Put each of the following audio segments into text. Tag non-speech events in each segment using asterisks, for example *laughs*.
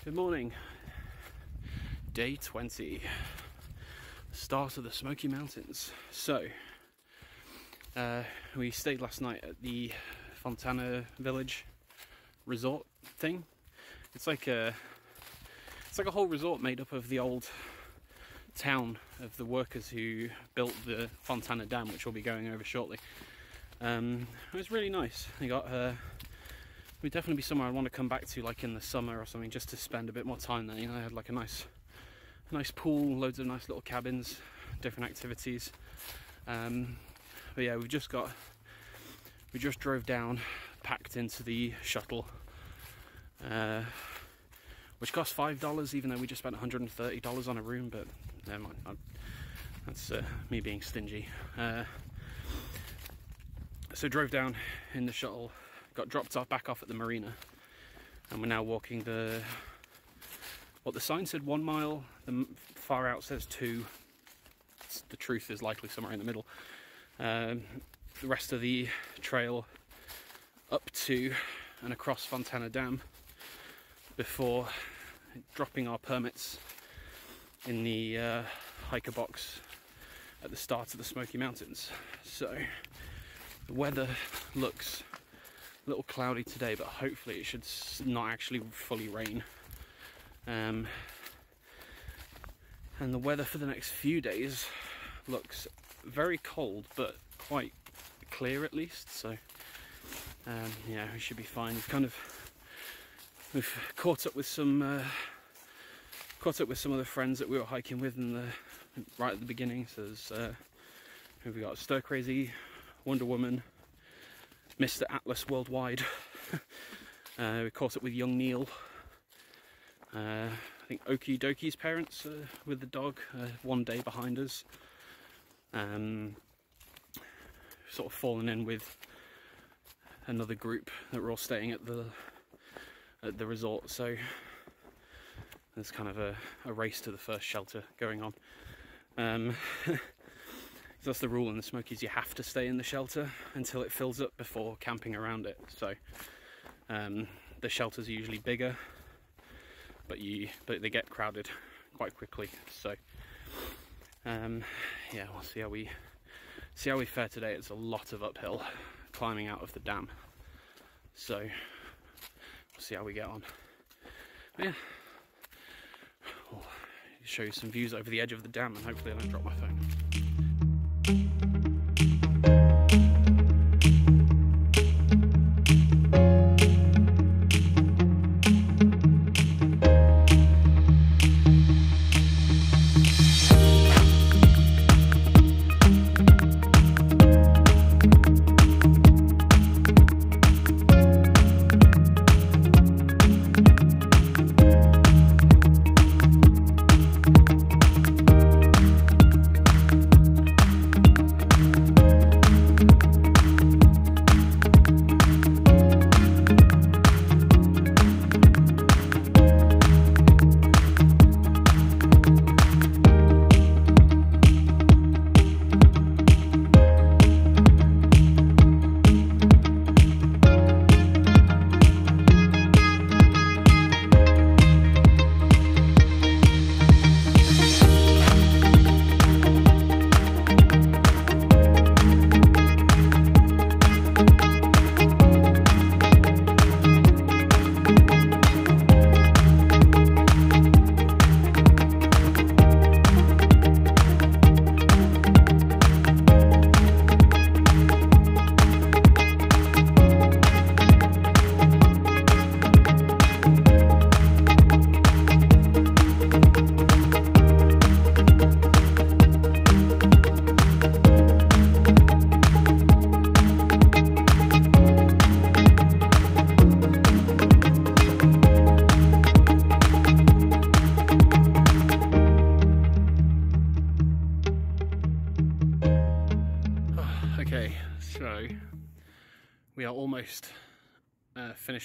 Good morning. Day 20. Start of the Smoky Mountains. So, uh, we stayed last night at the Fontana Village resort thing. It's like a it's like a whole resort made up of the old town of the workers who built the Fontana Dam, which we'll be going over shortly. Um, it was really nice. They got uh, would definitely be somewhere I want to come back to, like in the summer or something, just to spend a bit more time there. You know, I had like a nice, a nice pool, loads of nice little cabins, different activities. Um, but yeah, we've just got, we just drove down, packed into the shuttle, uh, which cost five dollars, even though we just spent 130 dollars on a room. But never mind, I'm, that's uh, me being stingy. Uh, so drove down in the shuttle got dropped off back off at the marina, and we're now walking the what the sign said one mile, the far out says two. The truth is likely somewhere in the middle. Um, the rest of the trail up to and across Fontana Dam before dropping our permits in the uh, hiker box at the start of the Smoky Mountains. So the weather looks a little cloudy today, but hopefully it should not actually fully rain. Um, and the weather for the next few days looks very cold, but quite clear at least. So um, yeah, we should be fine. We've kind of we've caught up with some uh, caught up with some of the friends that we were hiking with in the right at the beginning. So there's uh, we've got Stir Crazy, Wonder Woman, Mr. Atlas Worldwide. *laughs* uh, we caught up with young Neil. Uh, I think Okie Dokie's parents uh, with the dog, uh, one day behind us. Um, sort of fallen in with another group that were all staying at the at the resort. So there's kind of a, a race to the first shelter going on. Um, *laughs* that's the rule in the Smokies. You have to stay in the shelter until it fills up before camping around it. So um, the shelters are usually bigger, but you but they get crowded quite quickly. So um, yeah, we'll see how we see how we fare today. It's a lot of uphill climbing out of the dam. So we'll see how we get on. But yeah. I'll show you some views over the edge of the dam and hopefully I don't drop my phone.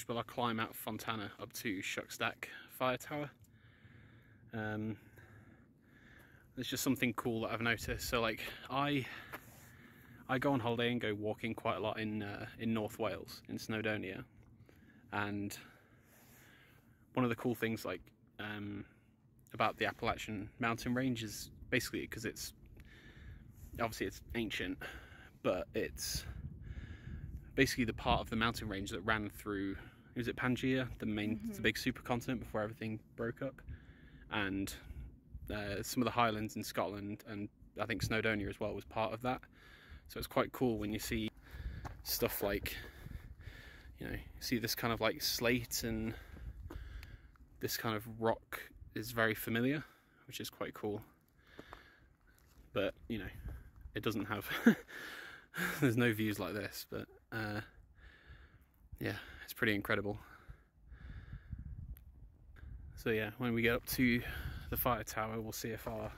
With climb out Fontana up to Shuckstack Fire Tower. Um, there's just something cool that I've noticed. So like I I go on holiday and go walking quite a lot in uh, in North Wales in Snowdonia, and one of the cool things like um, about the Appalachian mountain range is basically because it's obviously it's ancient, but it's basically the part of the mountain range that ran through was it Pangaea, the main Mhm. the big supercontinent before everything broke up, and uh, some of the highlands in Scotland and I think Snowdonia as well was part of that. So it's quite cool when you see stuff like you know see this kind of like slate and this kind of rock is very familiar, which is quite cool. But you know, it doesn't have. *laughs* there's no views like this, but uh, yeah, it's pretty incredible. So yeah, when we get up to the fire tower, we'll see if our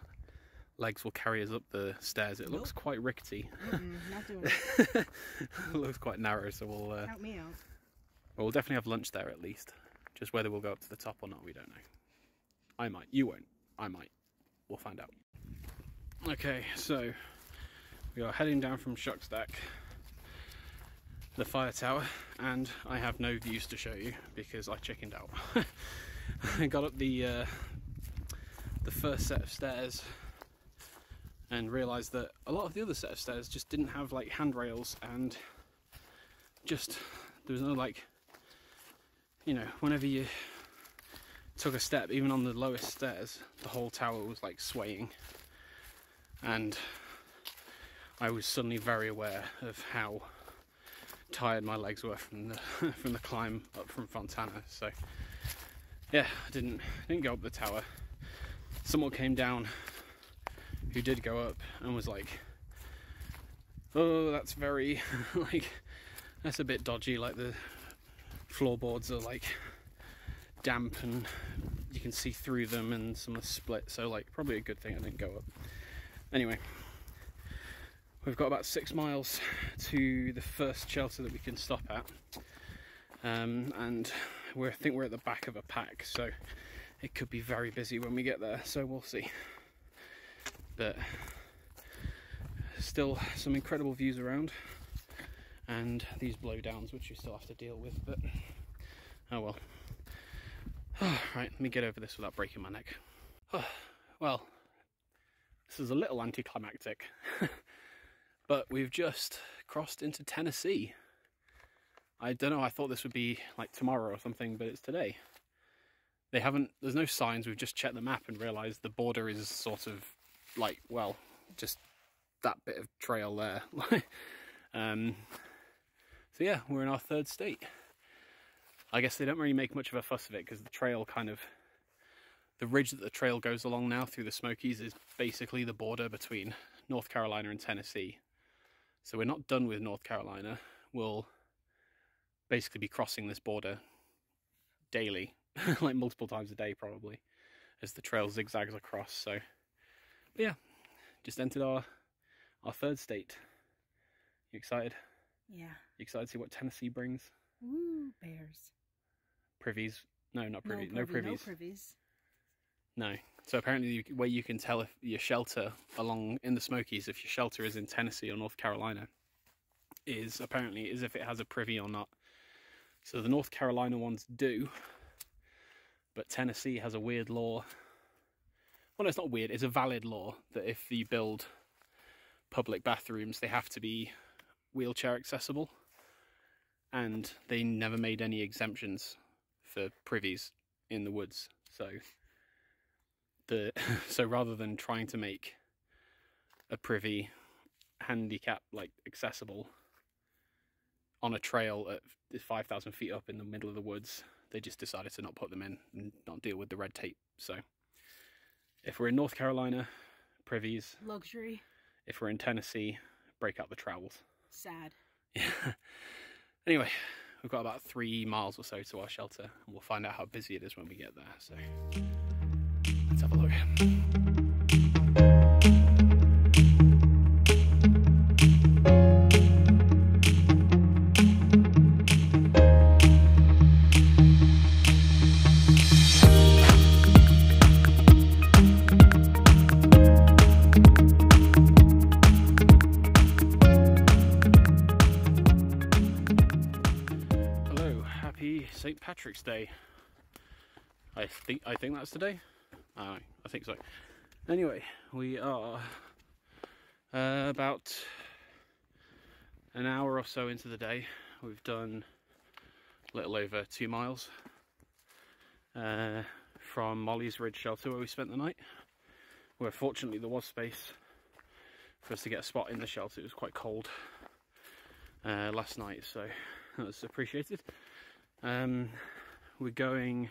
legs will carry us up the stairs. It looks quite rickety. Mm-mm, *laughs* it. it looks quite narrow, so we'll uh, Count me out. well, we'll definitely have lunch there at least. Just whether we'll go up to the top or not, we don't know. I might. You won't. I might. We'll find out. Okay, so we are heading down from Shuckstack, the fire tower, and I have no views to show you because I chickened out. *laughs* I got up the uh, the first set of stairs and realised that a lot of the other set of stairs just didn't have like handrails and just there was no like you know whenever you took a step even on the lowest stairs the whole tower was like swaying and i was suddenly very aware of how tired my legs were from the *laughs* from the climb up from fontana so yeah i didn't didn't go up the tower. Someone came down who did go up and was like oh that's very *laughs* like that's a bit dodgy like the floorboards are like damp and you can see through them and some are split so like probably a good thing I didn't go up. Anyway we've got about six miles to the first shelter that we can stop at. Um, and we I think we're at the back of a pack so it could be very busy when we get there so we'll see. But still some incredible views around and these blowdowns which you still have to deal with but oh well. *sighs* Right let me get over this without breaking my neck. *sighs* Well this is a little anticlimactic *laughs* but we've just crossed into Tennessee I don't know I thought this would be like tomorrow or something but it's today they haven't there's no signs we've just checked the map and realized the border is sort of like well just that bit of trail there *laughs* um so yeah, we're in our third state. I guess they don't really make much of a fuss of it because the trail kind of the ridge that the trail goes along now through the Smokies is basically the border between North Carolina and Tennessee. So we're not done with North Carolina. We'll basically be crossing this border daily, *laughs* like multiple times a day probably, as the trail zigzags across. So, but yeah, just entered our our third state. You excited? Yeah. You excited to see what Tennessee brings? Woo, bears. Privies? No, not privies. No, privy, No, no privies. privies. No. So apparently, you, where you can tell if your shelter along in the Smokies, if your shelter is in Tennessee or North Carolina, is apparently is if it has a privy or not. So the North Carolina ones do, but Tennessee has a weird law. Well, no, it's not weird. It's a valid law that if you build public bathrooms, they have to be wheelchair accessible, and they never made any exemptions for privies in the woods. So the *laughs* so rather than trying to make a privy handicap like accessible on a trail at 5,000 feet up in the middle of the woods, they just decided to not put them in and not deal with the red tape. So if we're in North Carolina, privies. Luxury. If we're in Tennessee, break out the trowels. Sad. Yeah. *laughs* anyway, we've got about three miles or so to our shelter, and we'll find out how busy it is when we get there. So have a look. Hello, happy St. Patrick's Day. I think I think that's today. I I think so. Anyway, we are uh, about an hour or so into the day. We've done a little over two miles uh, from Molly's Ridge Shelter where we spent the night. Where fortunately there was space for us to get a spot in the shelter. It was quite cold uh, last night, so that was appreciated. Um, we're going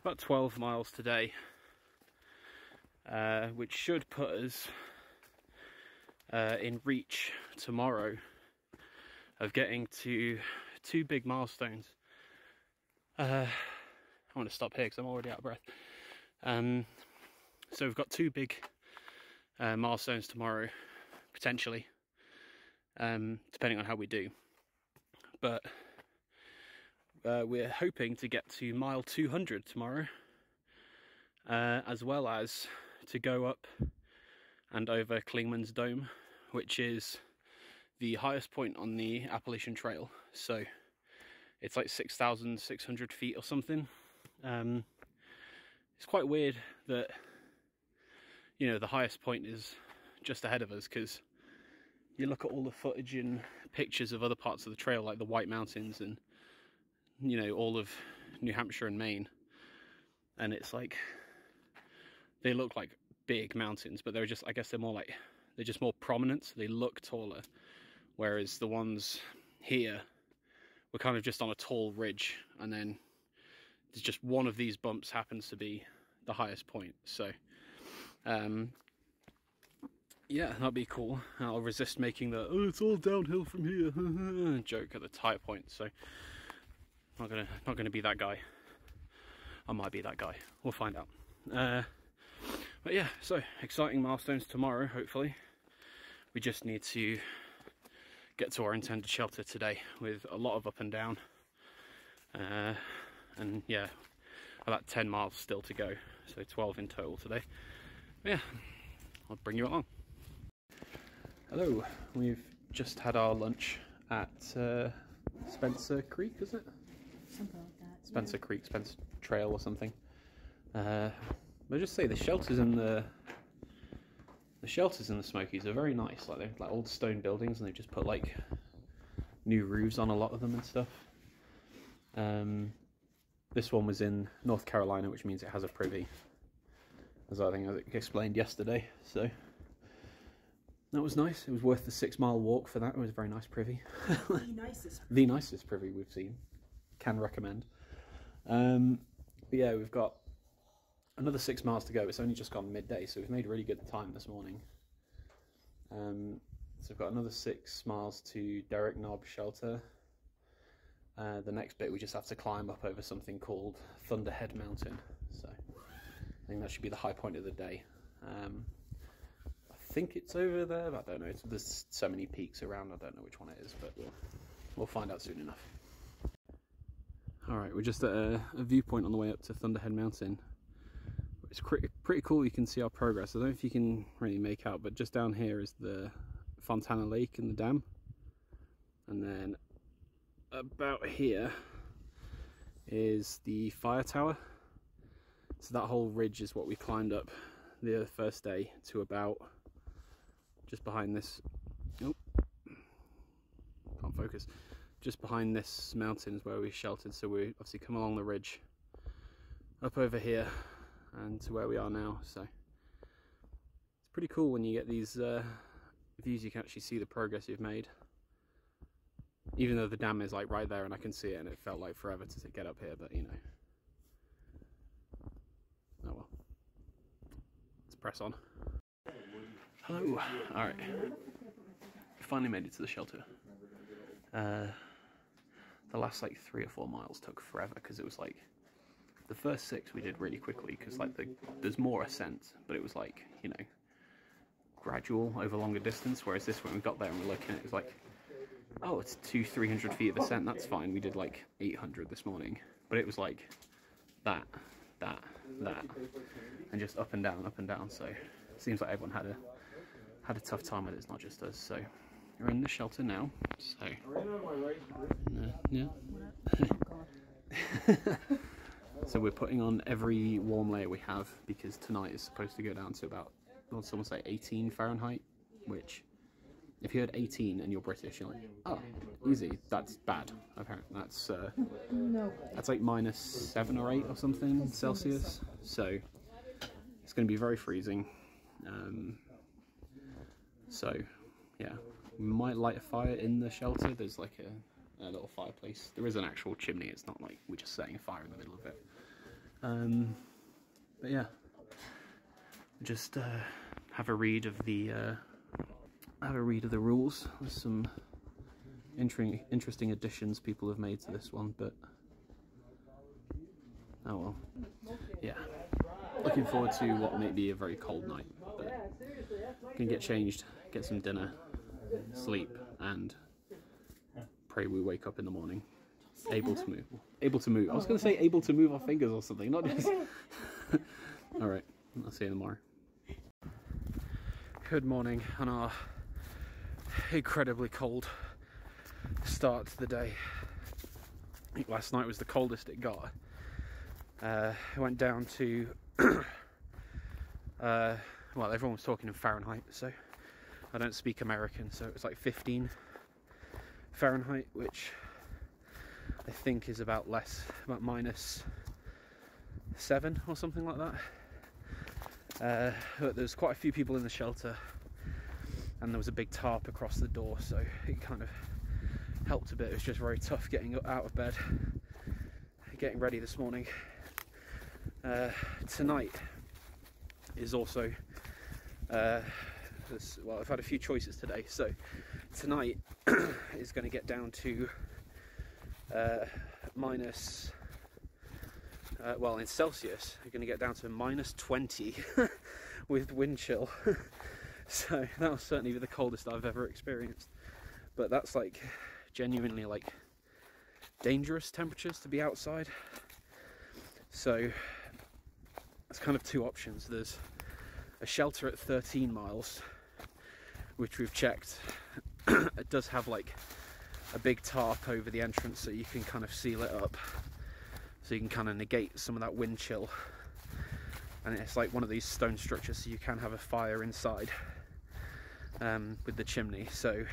about 12 miles today, uh, which should put us uh, in reach tomorrow of getting to two big milestones. Uh, I want to stop here because I'm already out of breath. Um, so we've got two big uh, milestones tomorrow, potentially, um, depending on how we do. But uh, we're hoping to get to mile 200 tomorrow, uh, as well as to go up and over Clingman's Dome, which is the highest point on the Appalachian Trail. So it's like 6,600 feet or something. Um, it's quite weird that you know the highest point is just ahead of us because you look at all the footage and pictures of other parts of the trail like the White Mountains and you know all of New Hampshire and Maine and it's like they look like big mountains but they're just I guess they're more like they're just more prominent so they look taller whereas the ones here were kind of just on a tall ridge and then there's just one of these bumps happens to be the highest point so um, yeah, that'd be cool. I'll resist making the oh it's all downhill from here *laughs* joke at the tire point. So not gonna not gonna be that guy. I might be that guy. We'll find out. Uh, but yeah, so exciting milestones tomorrow. Hopefully, we just need to get to our intended shelter today with a lot of up and down. Uh, and yeah, about 10 miles still to go, so 12 in total today. Yeah, I'll bring you along. Hello, we've just had our lunch at uh, Spencer Creek, is it? Something like that. Spencer Creek, Spencer Trail or something. Uh, but just say the shelters in the the shelters in the Smokies are very nice. Like they're like old stone buildings, and they've just put like new roofs on a lot of them and stuff. Um, this one was in North Carolina, which means it has a privy, as I think I explained yesterday. So that was nice. It was worth the six mile walk for that. It was a very nice privy. The *laughs* nicest. the nicest privy we've seen. Can recommend. Um, yeah, we've got another six miles to go. It's only just gone midday, so we've made really good time this morning. Um, so we've got another six miles to Derrick Knob Shelter. Uh, the next bit we just have to climb up over something called Thunderhead Mountain. So I think that should be the high point of the day. Um, I think it's over there, but I don't know. It's, there's so many peaks around. I don't know which one it is, but we'll we'll find out soon enough. All right, we're just at a, a viewpoint on the way up to Thunderhead Mountain. It's pretty, cool. You can see our progress. I don't know if you can really make out, but just down here is the Fontana Lake and the dam. And then about here is the fire tower. So that whole ridge is what we climbed up the first day to about just behind this. Nope, can't focus. Just behind this mountain is where we sheltered. So we obviously come along the ridge up over here and to where we are now. So it's pretty cool when you get these uh, views. You can actually see the progress you've made. Even though the dam is like right there and I can see it, and it felt like forever to get up here, but you know. Oh well. Let's press on. Hello. All right. Finally made it to the shelter. Uh, the last like three or four miles took forever because it was like the first six we did really quickly because like the, there's more ascent, but it was like you know gradual over longer distance. Whereas this when we got there and we're looking, at it, it was like oh it's two three hundred feet of ascent. That's fine. We did like eight hundred this morning, but it was like that, that, that, and just up and down, up and down. So it seems like everyone had a had a tough time with it. It's not just us. So we're in the shelter now. So uh, yeah. *laughs* So we're putting on every warm layer we have because tonight is supposed to go down to about, well, someone say 18 Fahrenheit, which if you had 18 and you're British, you're like, oh, easy. That's bad. Apparently, that's uh, No. that's like minus seven or eight or something Celsius. So it's going to be very freezing. Um, so yeah, we might light a fire in the shelter. There's like a, a little fireplace. There is an actual chimney. It's not like we're just setting a fire in the middle of it. Um, but yeah, just uh, have a read of the uh, have a read of the rules. There's some interesting interesting additions people have made to this one, but oh well. Yeah, looking forward to what may be a very cold night, but can get changed, get some dinner, sleep, and pray we wake up in the morning able to move. Able to move. I was going to say able to move our fingers or something, not just. *laughs* All right, I'll see you tomorrow. Good morning on our incredibly cold start to the day. I think last night was the coldest it got. Uh, it went down to, *coughs* uh, well, everyone was talking in Fahrenheit, so I don't speak American, so it was like 15 Fahrenheit, which I think is about less, about minus seven or something like that. Uh, but there's quite a few people in the shelter, and there was a big tarp across the door, so it kind of helped a bit. It was just very tough getting out of bed, getting ready this morning. Uh, tonight is also uh, well, I've had a few choices today, so tonight *clears throat* is going to get down to uh, minus. Uh, well, in Celsius, you're going to get down to minus 20 *laughs* with wind chill. *laughs* so that was certainly be the coldest I've ever experienced. But that's like genuinely like dangerous temperatures to be outside. So it's kind of two options. There's a shelter at 13 miles, which we've checked. *clears throat* it does have like a big tarp over the entrance so you can kind of seal it up. So you can kind of negate some of that wind chill. And it's like one of these stone structures so you can have a fire inside um, with the chimney. So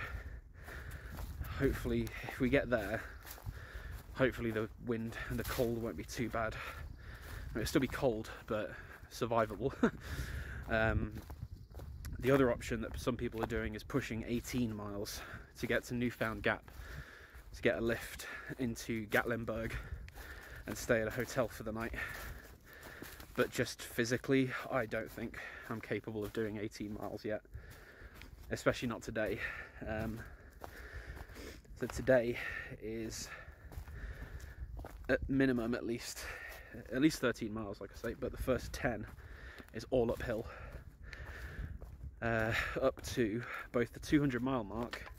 hopefully if we get there hopefully the wind and the cold won't be too bad. It'll still be cold but survivable. *laughs* Um, the other option that some people are doing is pushing 18 miles to get to Newfound Gap to get a lift into Gatlinburg and stay at a hotel for the night. But just physically, I don't think I'm capable of doing 18 miles yet, especially not today. Um, so today is at minimum at least at least 13 miles, like I say, but the first 10 is all uphill. Uh, up to both the 200 mile mark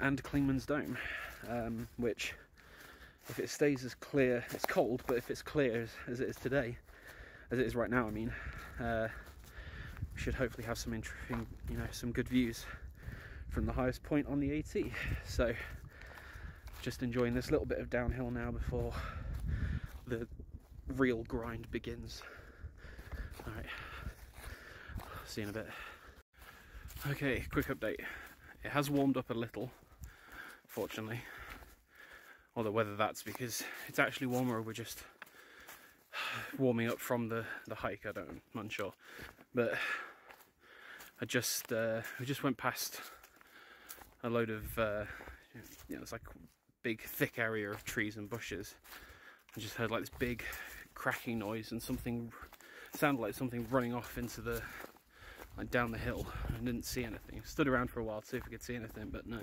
and Clingman's Dome, um, which, if it stays as clear, it's cold, but if it's clear as, as it is today, as it is right now, I mean, uh, we should hopefully have some interesting, you know, some good views from the highest point on the AT. So, just enjoying this little bit of downhill now before the real grind begins. All right, see you in a bit. Okay, quick update. It has warmed up a little, fortunately. Although whether that's because it's actually warmer or we're just warming up from the, the hike, I don't, I'm unsure. But I just uh, we just went past a load of uh, you know it's like big thick area of trees and bushes. I just heard like this big cracking noise and something sounded like something running off into the like down the hill. I didn't see anything. Stood around for a while to see if I could see anything, but no.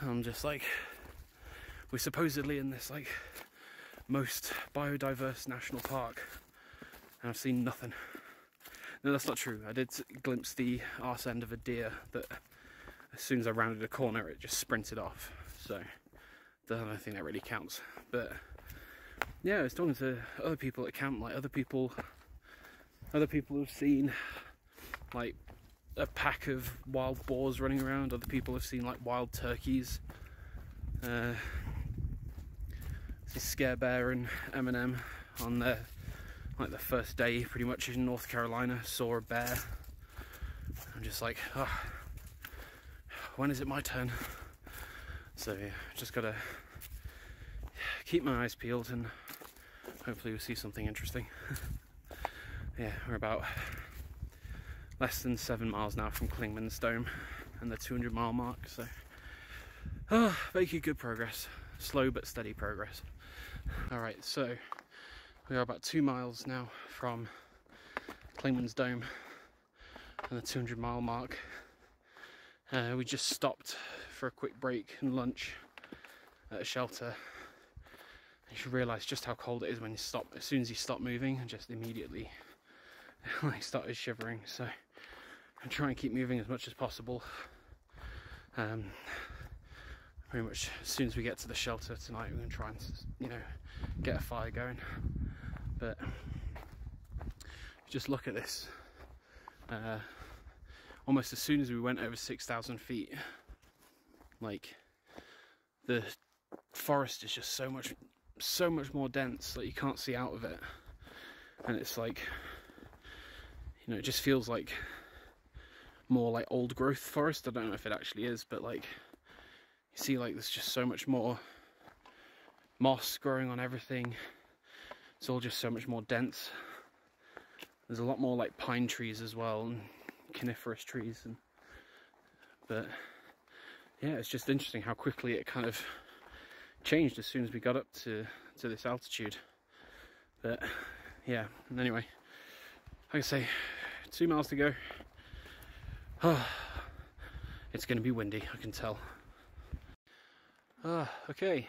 I'm just like, we're supposedly in this like most biodiverse national park, and I've seen nothing. No, that's not true. I did glimpse the arse end of a deer that, as soon as I rounded a corner, it just sprinted off. So, I don't think that really counts. But yeah, I was talking to other people at camp, like other people, other people have seen like a pack of wild boars running around. Other people have seen like wild turkeys. Uh, see Scare Bear and Eminem on the like the first day, pretty much in North Carolina. Saw a bear. I'm just like, oh, when is it my turn? So yeah, just gotta keep my eyes peeled and hopefully we'll see something interesting. *laughs* yeah, we're about less than seven miles now from Clingman's Dome and the 200 mile mark, so oh, making good progress. Slow but steady progress. Alright, so we are about two miles now from Clingman's Dome and the 200 mile mark. Uh, we just stopped for a quick break and lunch at a shelter. You should realise just how cold it is when you stop. As soon as you stop moving, just immediately *laughs* I started shivering. So I try and keep moving as much as possible. Um, pretty much as soon as we get to the shelter tonight, we're going to try and you know get a fire going. But just look at this. Uh, almost as soon as we went over 6,000 feet, like the forest is just so much, so much more dense that you can't see out of it, and it's like, you know, it just feels like more like old growth forest. I don't know if it actually is, but like you see, like there's just so much more moss growing on everything. It's all just so much more dense. There's a lot more like pine trees as well and coniferous trees and but yeah it's just interesting how quickly it kind of changed as soon as we got up to to this altitude but yeah anyway like I say two miles to go oh, *sighs* it's gonna be windy I can tell ah okay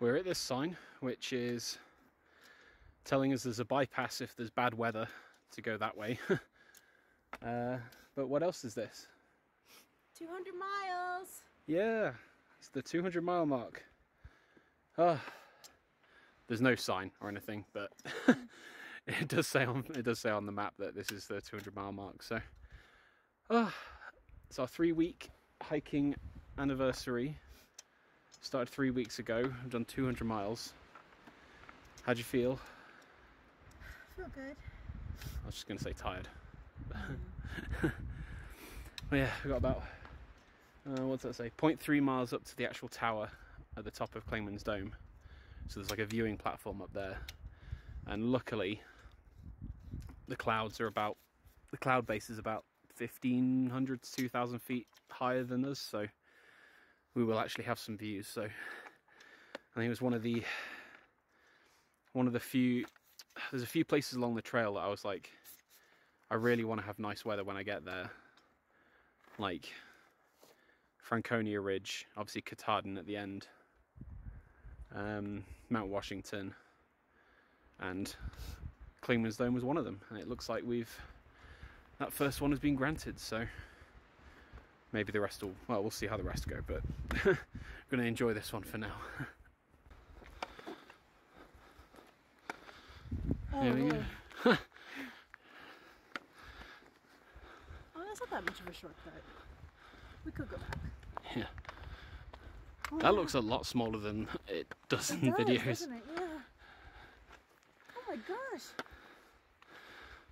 we're at this sign which is telling us there's a bypass if there's bad weather to go that way *laughs* Uh, but what else is this? 200 miles. Yeah, it's the 200 mile mark. Oh, there's no sign or anything, but *laughs* it does say on it does say on the map that this is the 200 mile mark. So, oh, it's our three week hiking anniversary. Started three weeks ago. I've done 200 miles. How'd you feel? I feel good. I was just gonna say tired. well, *laughs* yeah, we've got about uh, what's that say? 0.3 miles up to the actual tower at the top of Clingman's Dome. So there's like a viewing platform up there, and luckily the clouds are about the cloud base is about 1500 to 2000 feet higher than us, so we will actually have some views. So I think it was one of the one of the few. There's a few places along the trail that I was like, I really want to have nice weather when I get there. Like Franconia Ridge, obviously Katahdin at the end, um, Mount Washington, and Clingman's Dome was one of them. And it looks like we've that first one has been granted. So maybe the rest will. Well, we'll see how the rest go. But I'm going to enjoy this one for now. *laughs* Oh, Here we go. *laughs* Oh, that's not that much of a shortcut. We could go back. Yeah. Oh, That yeah. looks a lot smaller than it does It in does, videos. Yeah. Oh my gosh.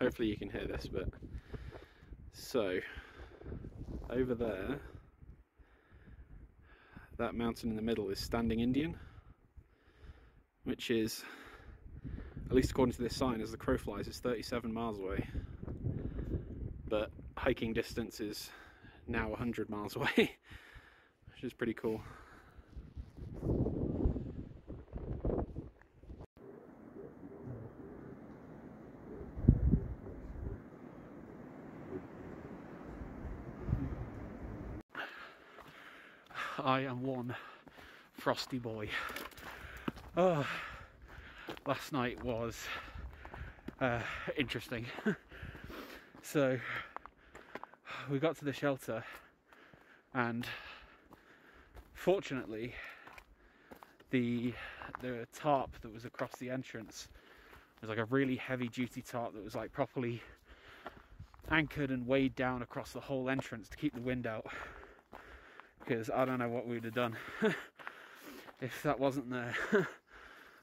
Hopefully you can hear this, but so over there, that mountain in the middle is Standing Indian, which is, at least according to this sign, as the crow flies, is 37 miles away. But hiking distance is now 100 miles away, *laughs* which is pretty cool. I am one frosty boy. Oh, last night was uh, interesting. *laughs* so we got to the shelter, and fortunately, the the tarp that was across the entrance was like a really heavy duty tarp that was like properly anchored and weighed down across the whole entrance to keep the wind out because I don't know what we'd have done *laughs* if that wasn't there. *laughs*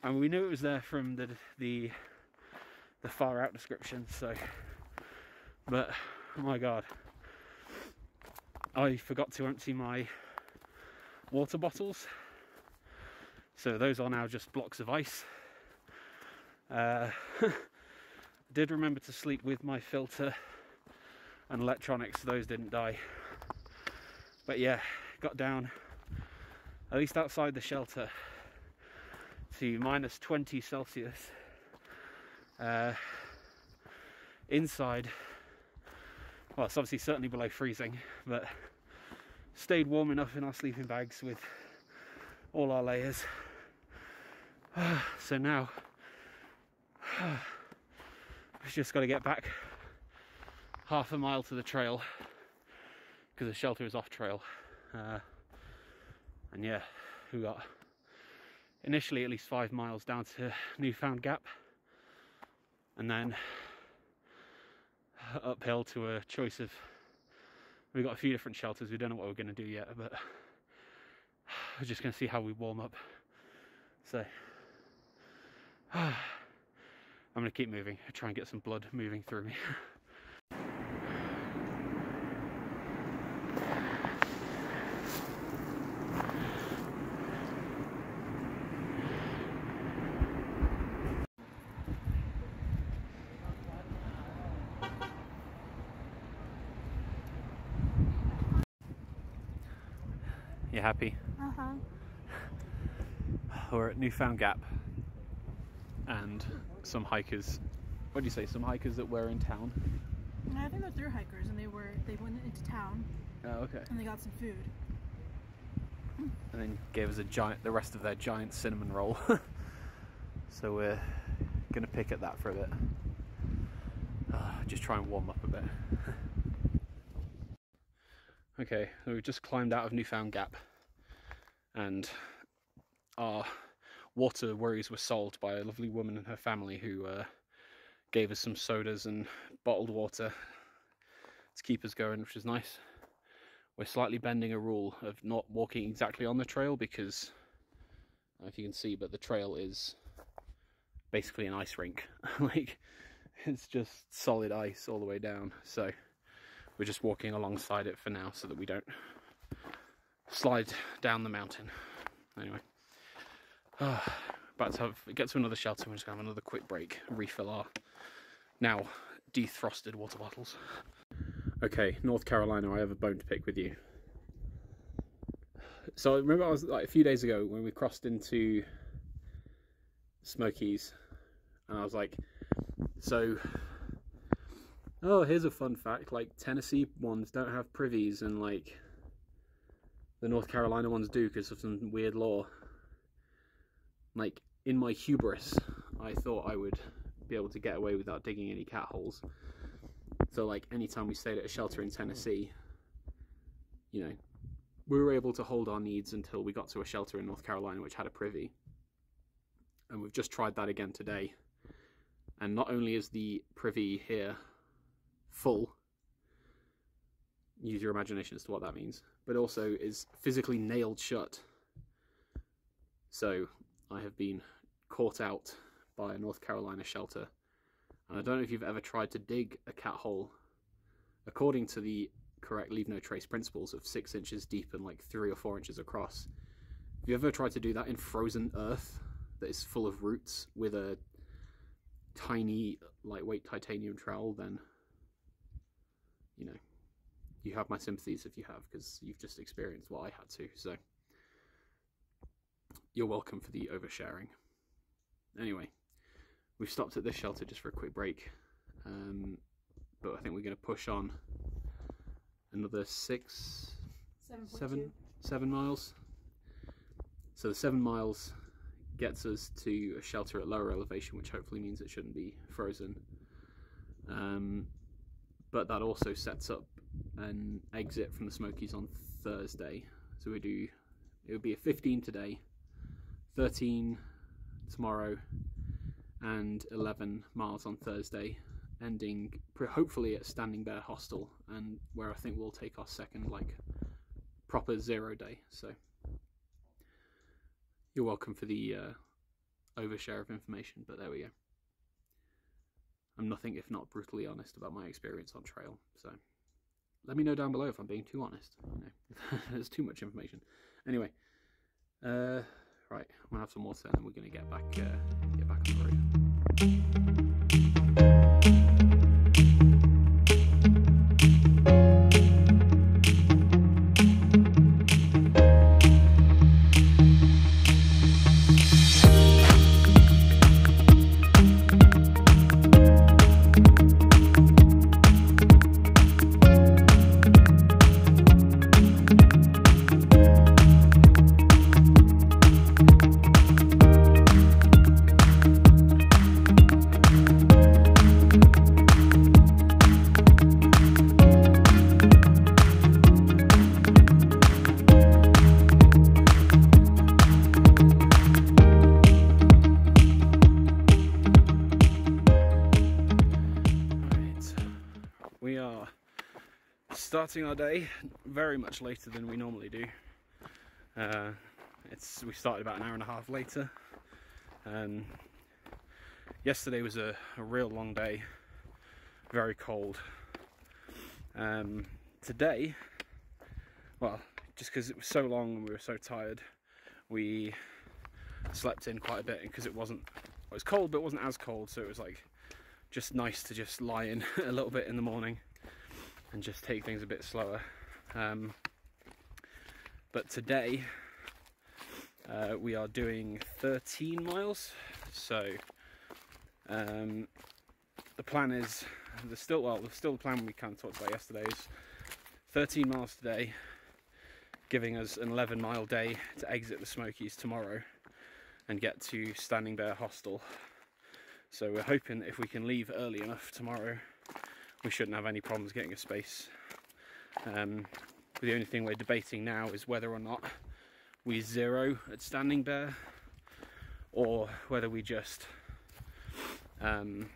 And we knew it was there from the the the far out description so. But oh my god. I forgot to empty my water bottles. So those are now just blocks of ice. Uh, *laughs* did remember to sleep with my filter and electronics. Those didn't die. But yeah got down at least outside the shelter to minus 20 celsius uh, inside well it's obviously certainly below freezing but stayed warm enough in our sleeping bags with all our layers *sighs* so now *sighs* we've just got to get back half a mile to the trail because the shelter is off trail. Uh, and yeah, we got initially at least five miles down to Newfound Gap and then uphill to a choice of we've got a few different shelters. We don't know what we're going to do yet but we're just going to see how we warm up. So *sighs* i'm going to keep moving. Try and get some blood moving through me *laughs* happy. Uh huh. *sighs* we're at Newfound Gap and some hikers what do you say some hikers that were in town? I think they're through hikers, and they were they went into town. Oh okay. And they got some food. and then gave us a giant the rest of their giant cinnamon roll. *laughs* So we're gonna pick at that for a bit. Uh, just try and warm up a bit. *laughs* Okay so we've just climbed out of Newfound Gap and our water worries were solved by a lovely woman and her family who uh, gave us some sodas and bottled water to keep us going which is nice. We're slightly bending a rule of not walking exactly on the trail because if you can see but the trail is basically an ice rink. *laughs* Like it's just solid ice all the way down. So we're just walking alongside it for now so that we don't slide down the mountain. Anyway. Uh, about to have get to another shelter we're just gonna have another quick break refill our now defrosted water bottles. Okay, North Carolina, I have a bone to pick with you. So I remember I was like a few days ago when we crossed into Smokies, and I was like, so oh, here's a fun fact: like Tennessee ones don't have privies, and like the North Carolina ones do because of some weird law. Like in my hubris, I thought I would be able to get away without digging any cat holes. So like anytime we stayed at a shelter in Tennessee, you know, we were able to hold our needs until we got to a shelter in North Carolina which had a privy. And we've just tried that again today. And not only is the privy here full, use your imagination as to what that means, but also is physically nailed shut. So I have been caught out by a North Carolina shelter and I don't know if you've ever tried to dig a cat hole according to the correct leave no trace principles of six inches deep and like three or four inches across. Have you ever tried to do that in frozen earth that is full of roots with a tiny lightweight titanium trowel, then you know you have my sympathies if you have because you've just experienced what I had to. So you're welcome for the oversharing. Anyway, we've stopped at this shelter just for a quick break, um, but I think we're going to push on another six, Seven point seven, two. seven miles. So the seven miles gets us to a shelter at lower elevation, which hopefully means it shouldn't be frozen. Um, but that also sets up an exit from the Smokies on Thursday. So we do it would be a 15 today, 13 tomorrow, and 11 miles on Thursday, ending hopefully at Standing Bear Hostel, and where I think we'll take our second like proper zero day. So you're welcome for the uh, overshare of information, but there we go. I'm nothing if not brutally honest about my experience on trail, so let me know down below if I'm being too honest. You know, *laughs* there's too much information. Anyway, uh, right, I'm gonna have some water and then we're gonna get back, uh, get back on the road. Our day very much later than we normally do. Uh, it's we started about an hour and a half later. Um, yesterday was a, a real long day, very cold. Um, today, well, just because it was so long and we were so tired, we slept in quite a bit because it wasn't. It was cold, but it wasn't as cold, so it was like just nice to just lie in *laughs* a little bit in the morning and just take things a bit slower. Um, but today uh, we are doing 13 miles, so um, the plan is the still well the still the plan we kind of talked about yesterday is 13 miles today, giving us an 11 mile day to exit the Smokies tomorrow and get to Standing Bear Hostel so we're hoping that if we can leave early enough tomorrow, we shouldn't have any problems getting a space. Um, the only thing we're debating now is whether or not we zero at Standing Bear, or whether we just um,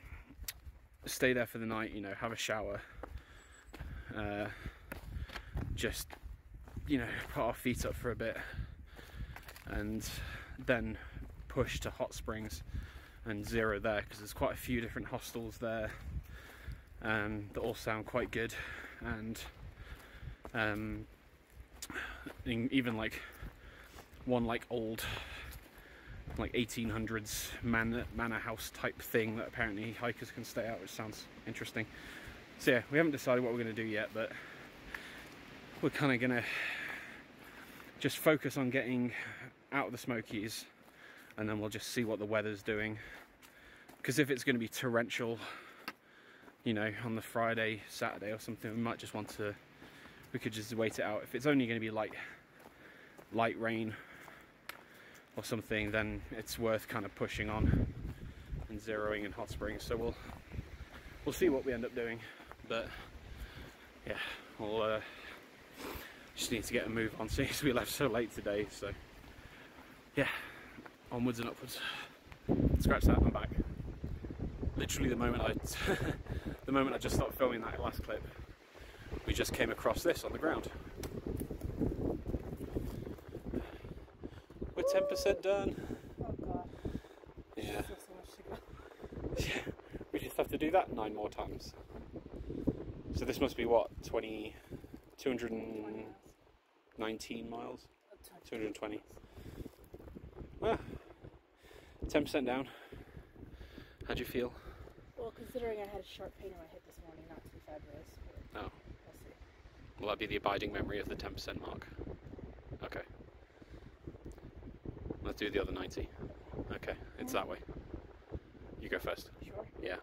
stay there for the night. You know, have a shower, uh, just you know, put our feet up for a bit, and then push to Hot Springs and zero there because there's quite a few different hostels there um, that all sound quite good and um, even like one like old like 1800s manor, manor house type thing that apparently hikers can stay at which sounds interesting so yeah we haven't decided what we're going to do yet but we're kind of going to just focus on getting out of the Smokies and then we'll just see what the weather's doing. Because if it's going to be torrential, you know, on the Friday, Saturday or something, we might just want to. We could just wait it out. If it's only going to be light, light rain or something, then it's worth kind of pushing on and zeroing in hot springs. So we'll we'll see what we end up doing. But yeah, we'll uh, just need to get a move on *laughs* since we left so late today. So yeah onwards and upwards. Scratch that, I'm back. Literally the moment I, *laughs* the moment I just started filming that last clip, we just came across this on the ground. We're 10% done. Oh god. Yeah. Still so much to go. *laughs* yeah. We just have to do that nine more times. So this must be what, 20, 219 miles? 220. Well, ah, 10% down. How'd you feel? Well, considering I had a sharp pain in my hip this morning, not too fabulous. Oh. we'll see. Will that be the abiding memory of the 10% mark? Okay. Let's do the other 90. Okay, it's mm-hmm. that way. You go first. Sure. Yeah.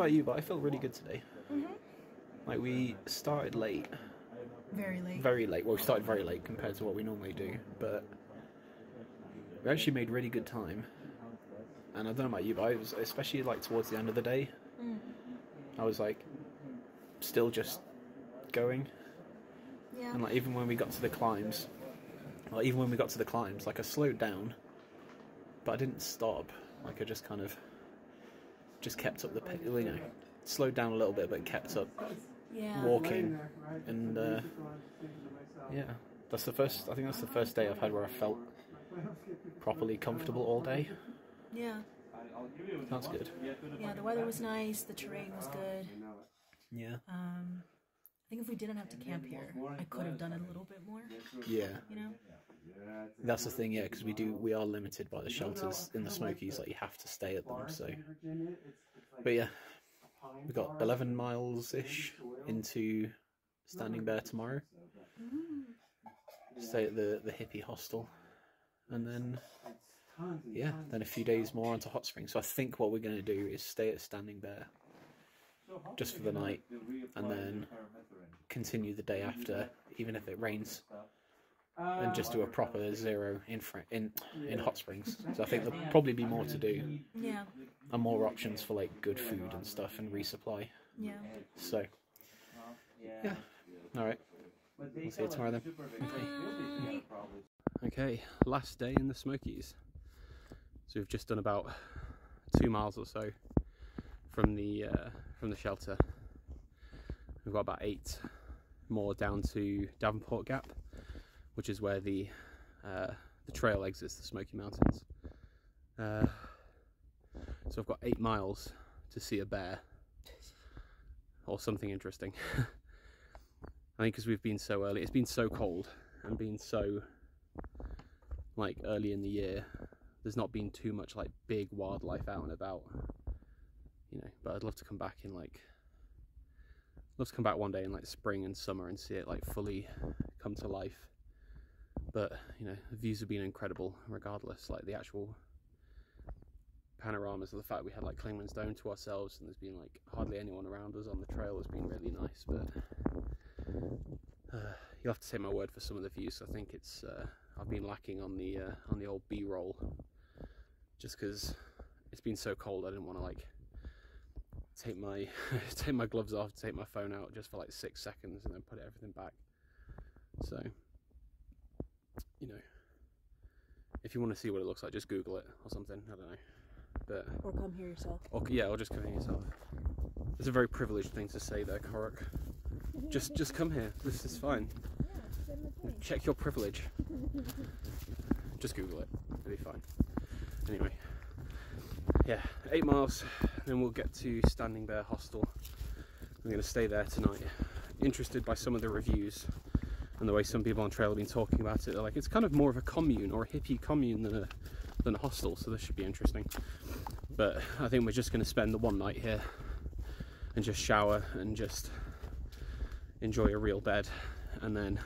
About you, but I felt really good today. Like we started late, Very late. very late. Well, we started very late compared to what we normally do, but we actually made really good time. And I don't know about you, but I was especially like towards the end of the day. Mm. I was like still just going, Yeah. and like even when we got to the climbs, like even when we got to the climbs, like I slowed down, but I didn't stop. Like I just kind of just kept up the pace. You know, slowed down a little bit, but kept up yeah. walking, and uh, yeah, that's the first. I think that's the first day I've had where I felt properly comfortable all day. Yeah. That's good. Yeah. The weather was nice. The terrain was good. Yeah. Um, I think if we didn't have to camp here, I could have done it a little bit more. Yeah. You know. That's the thing, yeah, because we do we are limited by the shelters in the Smokies. Like you have to stay at them. So, but yeah, we got 11 miles ish into Standing Bear tomorrow. Stay at the the hippie hostel, and then yeah, then a few days more onto Hot Springs. So I think what we're going to do is stay at Standing Bear just for the night, and then continue the day after, even if it rains, and just do a proper zero in fr- in in Hot Springs. So I think there'll probably be more to do Yeah. and more options for like good food and stuff and resupply. Yeah. So yeah, all right. We'll see you tomorrow then. Bye. Okay, last day in the Smokies. So we've just done about two miles or so from the uh, from the shelter. We've got about eight more down to Davenport Gap, which is where the uh, the trail exits the Smoky Mountains. Uh, so I've got eight miles to see a bear or something interesting. *laughs* I think because we've been so early, it's been so cold and been so like early in the year. There's not been too much like big wildlife out and about, you know. But I'd love to come back in like, love to come back one day in like spring and summer and see it like fully come to life. But you know, the views have been incredible regardless. Like the actual panoramas of the fact we had like Clingman's Dome to ourselves and there's been like hardly anyone around us on the trail has been really nice. But uh, you'll have to take my word for some of the views. I think it's uh, I've been lacking on the uh, on the old B-roll, just because it's been so cold. I didn't want to like take my *laughs* take my gloves off, take my phone out just for like six seconds, and then put everything back. So you know, if you want to see what it looks like, just Google it or something. I don't know, but Or come here yourself. or, yeah, or just come here yourself. It's a very privileged thing to say there, Korok. Just just come here. This is fine. Check your privilege. Just Google it. It'll be fine. Anyway. Yeah, eight miles, then we'll get to Standing Bear Hostel. I'm going to stay there tonight. Interested by some of the reviews and the way some people on trail have been talking about it. They're like, it's kind of more of a commune or a hippie commune than a than a hostel, so this should be interesting. But I think we're just going to spend the one night here and just shower and just enjoy a real bed and then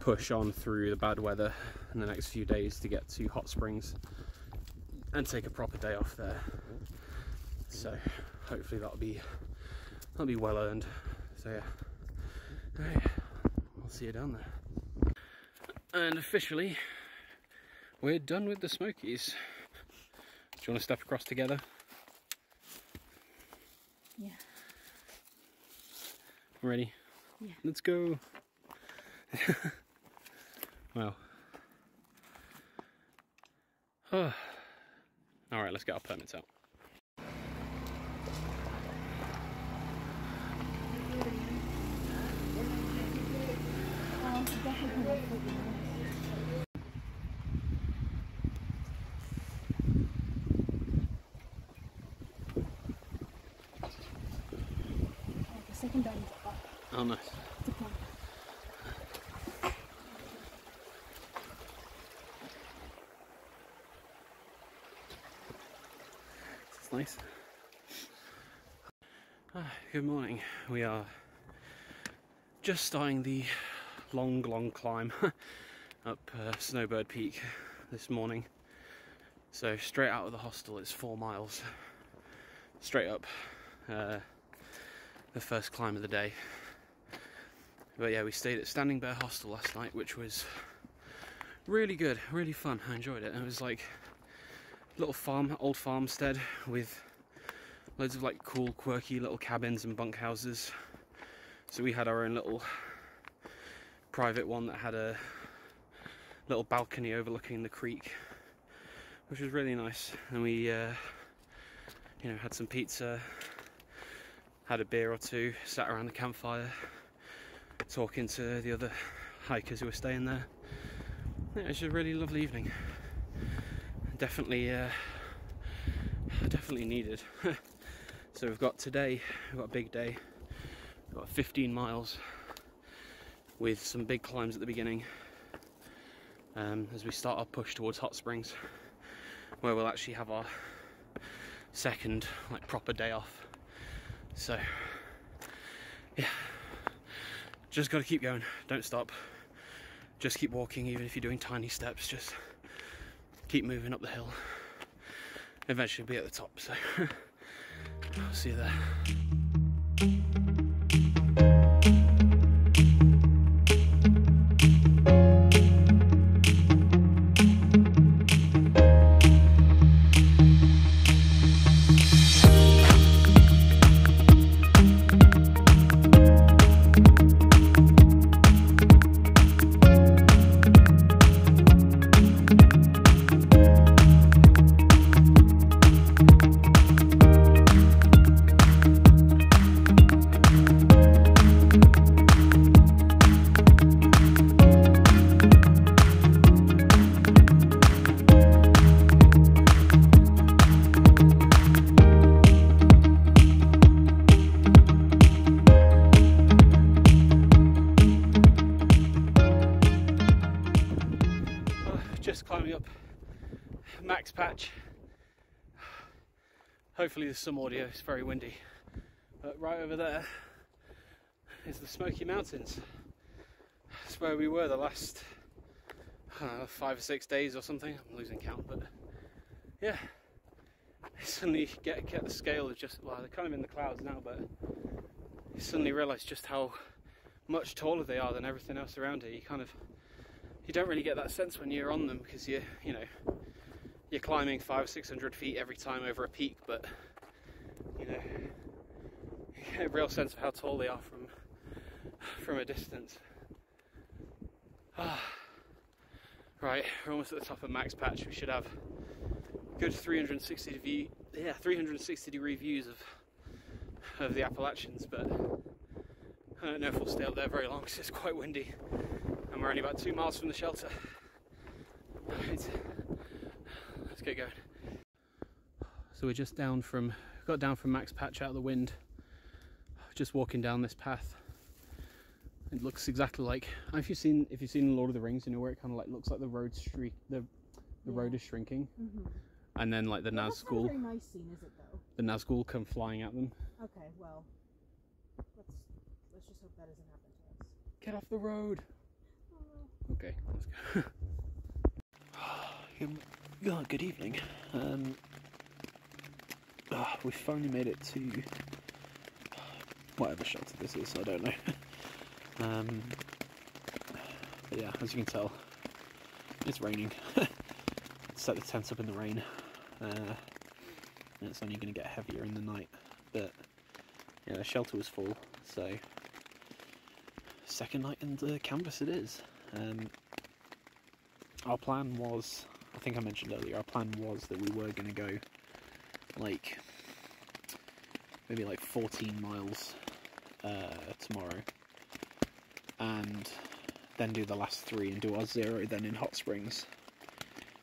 push on through the bad weather in the next few days to get to Hot Springs and take a proper day off there. So hopefully that'll be that'll be well earned. So yeah. I'll see you down there. And officially we're done with the Smokies. Do you want to step across together? Yeah. Ready? Yeah. Let's go. *laughs* well. *sighs* All right, let's get our permits out. Oh, nice. It's pump. It's nice. Ah, *sighs* good morning. We are just starting the long, long climb *laughs* up uh, Snowbird Peak this morning. So straight out of the hostel, it's four miles straight up. Uh, the first climb of the day. But yeah, we stayed at Standing Bear Hostel last night, which was really good, really fun. I enjoyed it. It was like a little farm, old farmstead with loads of like cool, quirky little cabins and bunkhouses. So we had our own little private one that had a little balcony overlooking the creek, which was really nice. And we, uh, you know, had some pizza, had a beer or two, sat around the campfire, talking to the other hikers who were staying there. Yeah, it was a really lovely evening. Definitely, uh, definitely needed. *laughs* so we've got today, we've got a big day. We've got 15 miles with some big climbs at the beginning. Um, as we start our push towards Hot Springs, where we'll actually have our second like proper day off. So yeah, just got to keep going. Don't stop. Just keep walking, even if you're doing tiny steps. Just keep moving up the hill. Eventually, be at the top. So *laughs* I'll see you there. Climbing up Max Patch. Hopefully, there's some audio, it's very windy. But right over there is the Smoky Mountains. That's where we were the last know, five or six days or something. I'm losing count, but yeah. I suddenly get get the scale of just well, they're kind of in the clouds now, but you suddenly realise just how much taller they are than everything else around here. You kind of you don't really get that sense when you're on them because you you know you're climbing five or six hundred feet every time over a peak, but you know *laughs* you get a real sense of how tall they are from from a distance. Ah. *sighs* Right, we're almost at the top of Max Patch. We should have good 360 degree, yeah, 360 degree views of of the Appalachians, but I don't know if we'll stay up there very long because it's quite windy we're only about two miles from the shelter. Right, let's get going. So we're just down from, got down from Max Patch out of the wind, just walking down this path. It looks exactly like, if you've seen, if you've seen Lord of the Rings, you know where it kind of like looks like the road streak, the the road is shrinking, Mm-hmm. and then like the well, that's not a Nazgul, very nice scene, is it though? the Nazgul come flying at them. Okay, well, let's let's just hope that doesn't happen to us. Get off the road. Okay, let's go. *sighs* good, evening. Um, ah, we finally made it to whatever shelter this is. I don't know. *laughs* um, but yeah, as you can tell, it's raining. *laughs* Set the tent up in the rain, uh, and it's only going to get heavier in the night. But yeah, the shelter was full, so second night in the canvas it is. Um, our plan was, I think I mentioned earlier, our plan was that we were going to go like maybe like 14 miles uh, tomorrow and then do the last three and do our zero then in Hot Springs.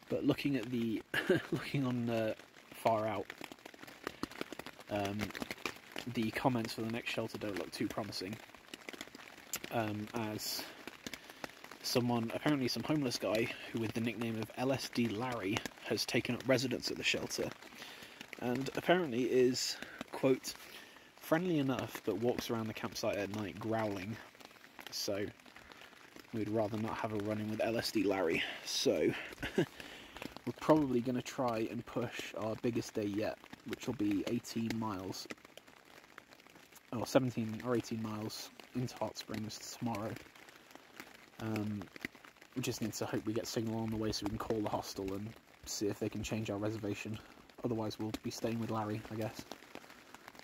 But looking at the, *laughs* looking on uh, FarOut, um, the comments for the next shelter don't look too promising. Um, as someone, apparently some homeless guy, who with the nickname of LSD Larry, has taken up residence at the shelter, and apparently is, quote, friendly enough, but walks around the campsite at night growling. So, we'd rather not have a run in with LSD Larry. So, *laughs* we're probably going to try and push our biggest day yet, which will be 18 miles, or 17 or 18 miles into Hot Springs tomorrow. Um, we just need to hope we get signal on the way so we can call the hostel and see if they can change our reservation. Otherwise, we'll be staying with Larry, I guess,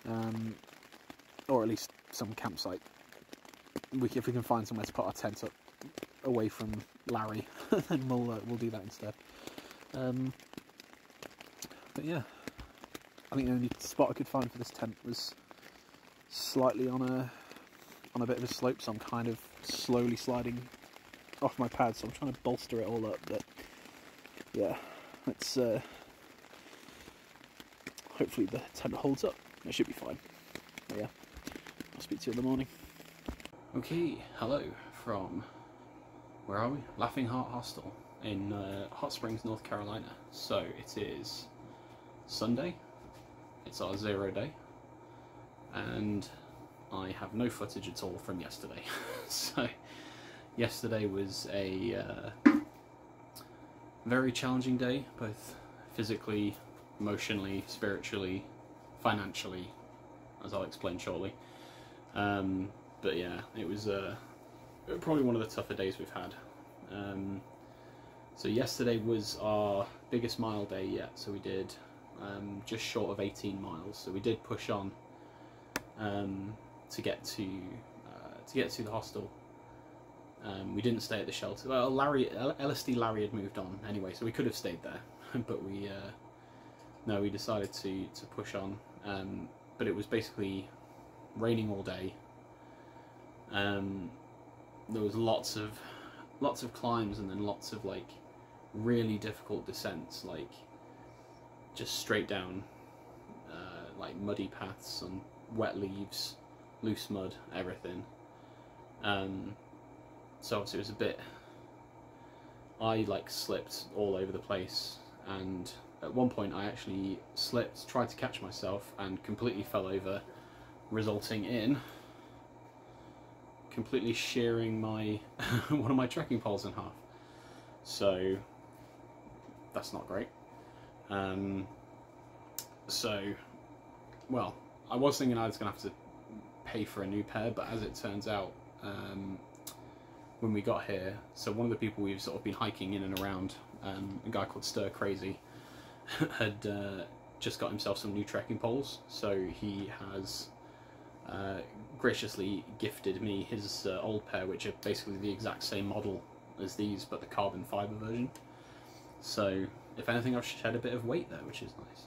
um, or at least some campsite. We, if we can find somewhere to put our tent up away from Larry, *laughs* then we'll uh, we'll do that instead. Um, but yeah, I think the only spot I could find for this tent was slightly on a on a bit of a slope, so I'm kind of slowly sliding off my pad. So I'm trying to bolster it all up. But yeah, it's uh, hopefully the tent holds up. It should be fine. But yeah, I'll speak to you in the morning. Okay, hello from where are we? Laughing Heart Hostel in uh, Hot Springs, North Carolina. So it is Sunday. It's our zero day, and I have no footage at all from yesterday. *laughs* so yesterday was a uh, very challenging day, both physically, emotionally, spiritually, financially, as I'll explain shortly. Um, but yeah, it was uh, probably one of the tougher days we've had. Um, so yesterday was our biggest mile day yet. So we did um, just short of 18 miles. So we did push on um, to get to uh, to get to the hostel. Um, we didn't stay at the shelter. Well, Larry LSD Larry had moved on anyway, so we could have stayed there, *laughs* but we uh, no, we decided to to push on. Um, but it was basically raining all day. Um, there was lots of lots of climbs and then lots of like really difficult descents, like just straight down, uh, like muddy paths and wet leaves, loose mud, everything. Um, so obviously it was a bit. I like slipped all over the place, and at one point I actually slipped, tried to catch myself, and completely fell over, resulting in completely shearing my *laughs* one of my trekking poles in half. So that's not great. Um, so, well, I was thinking I was going to have to pay for a new pair, but as it turns out, um, when we got here, so one of the people we've sort of been hiking in and around, um, a guy called Stir Crazy, *laughs* had uh, just got himself some new trekking poles. So he has uh, graciously gifted me his uh, old pair, which are basically the exact same model as these, but the carbon fibre version. So, if anything, I've shed a bit of weight there, which is nice.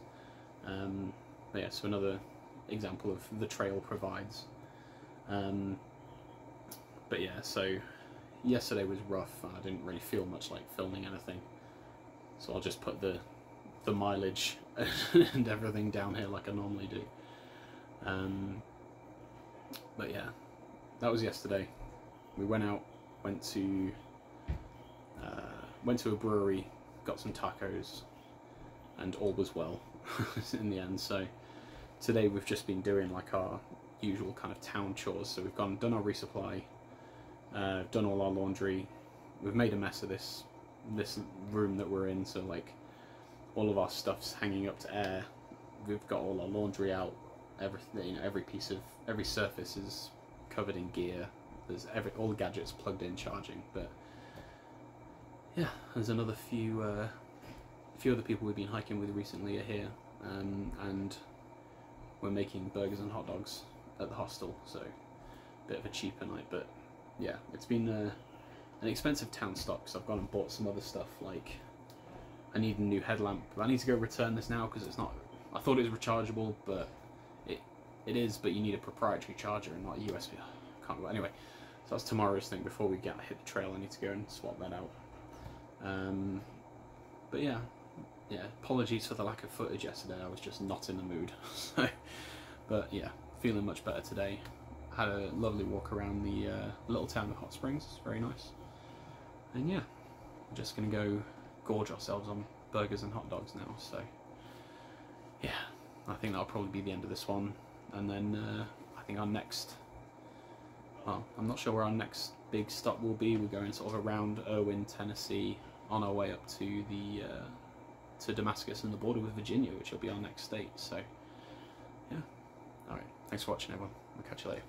Um, but yeah, so another example of the trail provides. Um, but yeah, so yesterday was rough, and I didn't really feel much like filming anything. So I'll just put the the mileage *laughs* and everything down here like I normally do. Um, but yeah, that was yesterday. We went out, went to uh, went to a brewery, got some tacos, and all was well *laughs* in the end. So today we've just been doing like our usual kind of town chores. So we've gone done our resupply, uh, done all our laundry. We've made a mess of this this room that we're in. So like all of our stuff's hanging up to air. We've got all our laundry out. Everything, you know, every piece of every surface is covered in gear. There's every all the gadgets plugged in, charging. But yeah, there's another few uh, few other people we've been hiking with recently are here, um, and we're making burgers and hot dogs at the hostel. So bit of a cheaper night, but yeah, it's been uh, an expensive town stock. So I've gone and bought some other stuff like I need a new headlamp. I need to go return this now because it's not. I thought it was rechargeable, but it it is. But you need a proprietary charger and not a USB. Can't go anyway. So that's tomorrow's thing. Before we get hit the trail, I need to go and swap that out. Um, but yeah, yeah. Apologies for the lack of footage yesterday. I was just not in the mood. *laughs* so, but yeah, feeling much better today. Had a lovely walk around the uh, little town of Hot Springs. It's very nice. And yeah, we're just gonna go gorge ourselves on burgers and hot dogs now. So yeah, I think that'll probably be the end of this one. And then uh, I think our next, well, I'm not sure where our next big stop will be. We're going sort of around Erwin, Tennessee, on our way up to the uh, to Damascus and the border with Virginia, which will be our next state. So, yeah. All right. Thanks for watching, everyone. We'll catch you later.